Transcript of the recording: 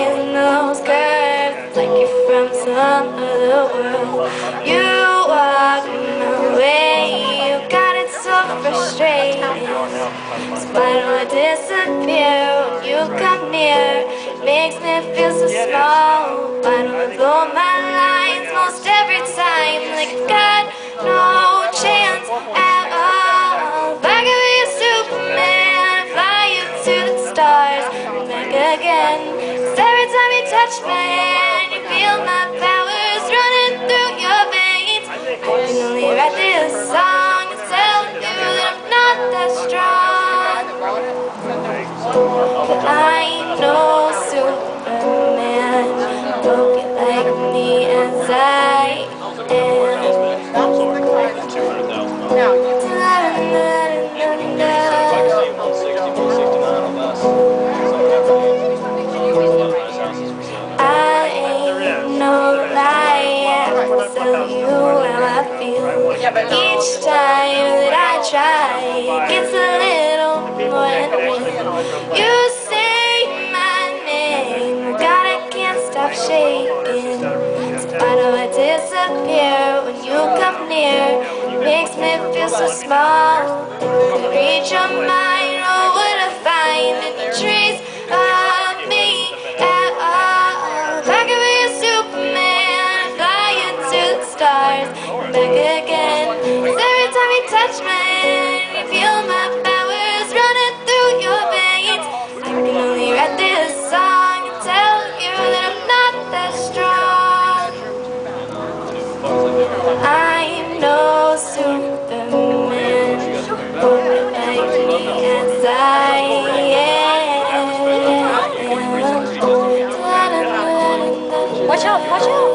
and those curves like you're from some other world. You walk my way, you got it so frustrating. But I disappear when you come near. Makes me feel so small. I don't blow my lines most every time, like I got no chance at all. If I could be a Superman, fly you to the stars and back again. Touch my hand, you feel my powers running through your veins. I can only write this song to tell you that I'm not that strong. I'm no Superman, broken like me as I am. Each time that I try, it gets a little more. You say my name, God, I can't stop shaking. So why do I disappear when you come near? Makes me feel so small. To reach your mind, oh, what I find in the trees of me at all. I could be a Superman, fly into the stars back again. Can only write this song and tell you that I'm not that strong. I'm no Superman, but like me as I am. Watch out, watch out.